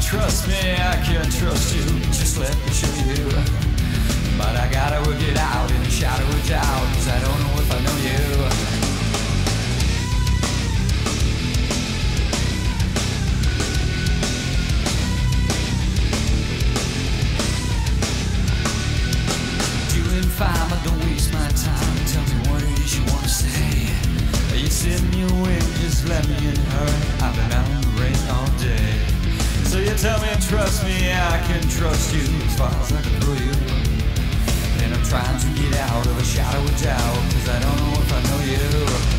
I can trust you. Just let me show you. But I gotta work it out in the shadow of doubt, cause I don't know if I know you. Fine, but don't waste my time. Tell me what it is you wanna say. You in your wing, just let me in hurry. Tell me trust me, I can trust you as far as I can throw you. And I'm trying to get out of a shadow of doubt, cause I don't know if I know you.